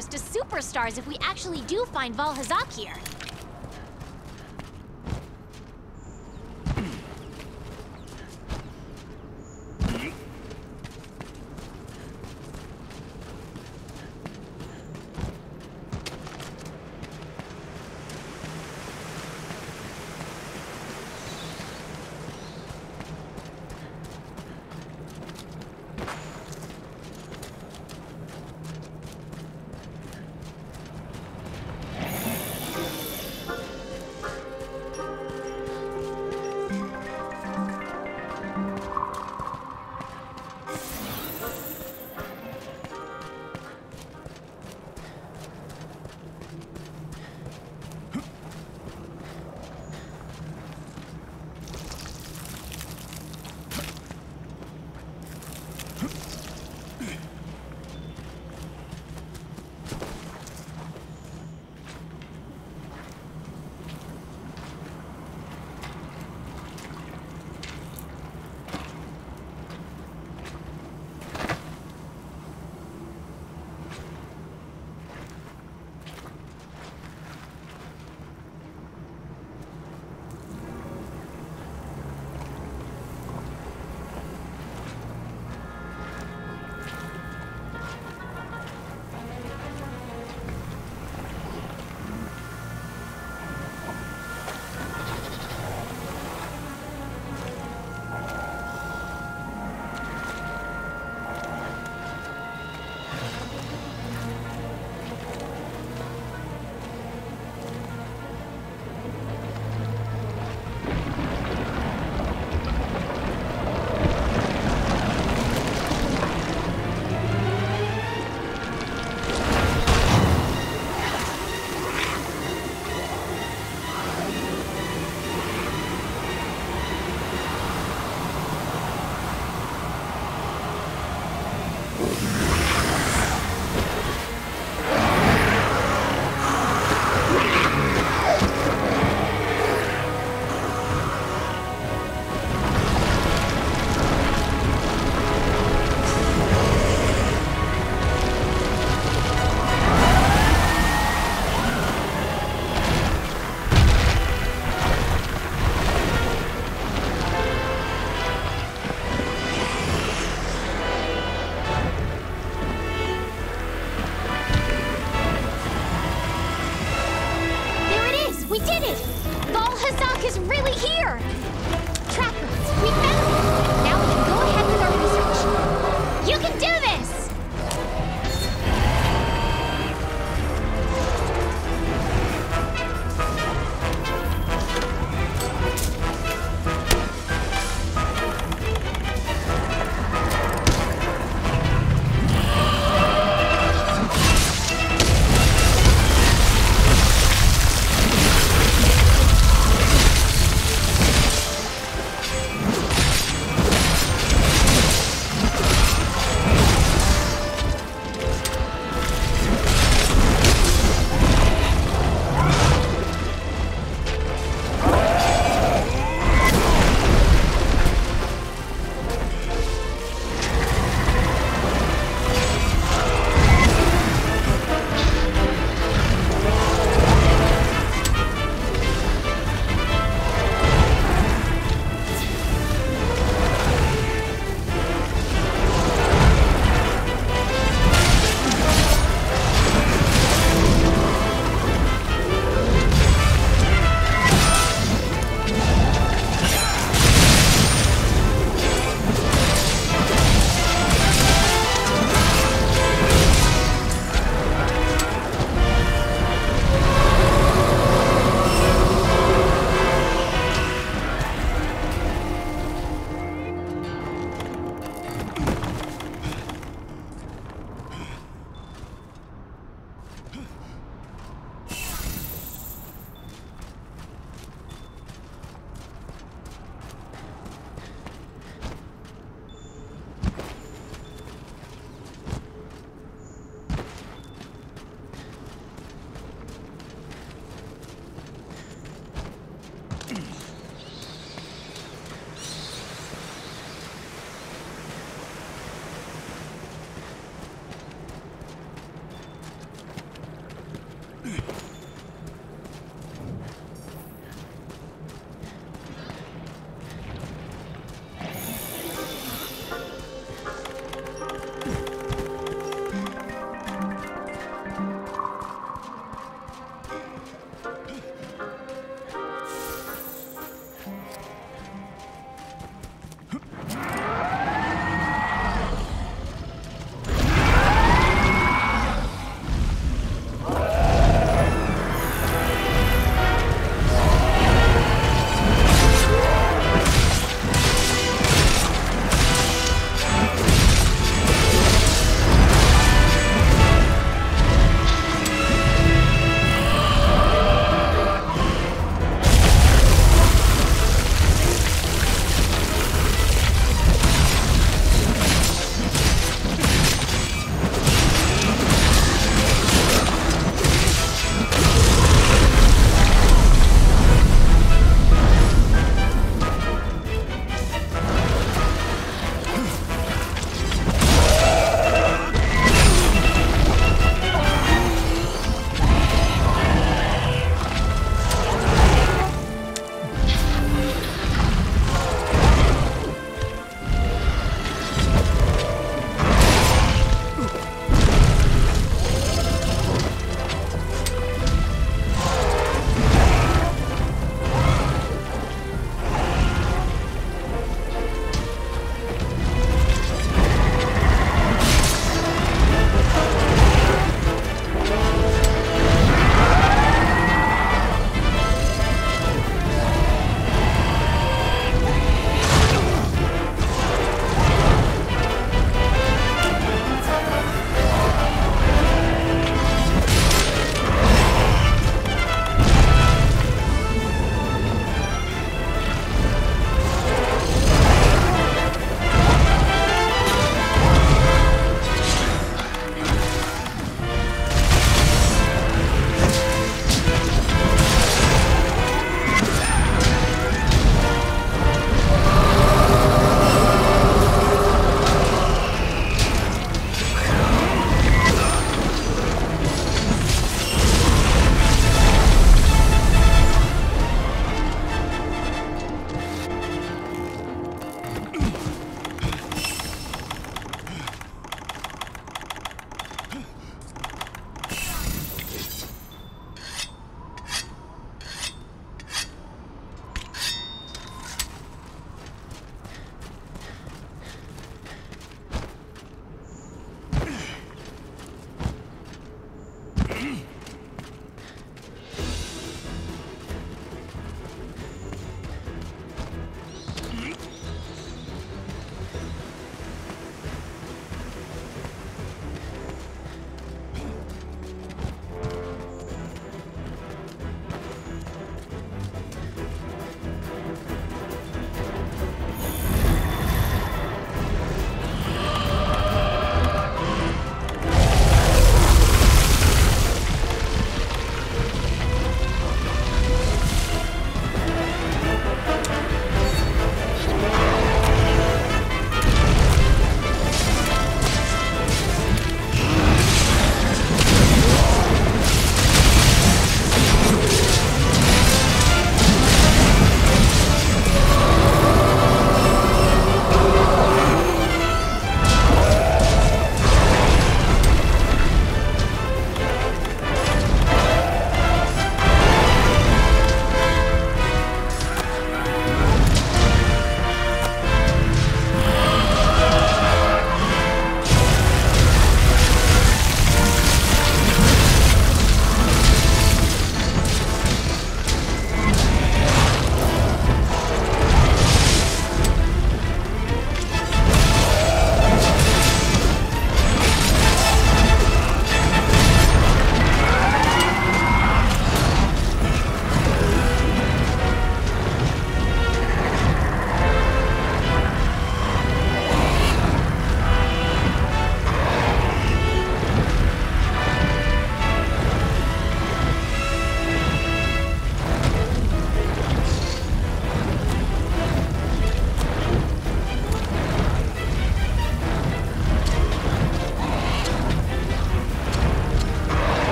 stars to superstars if we actually do find Valhazak here.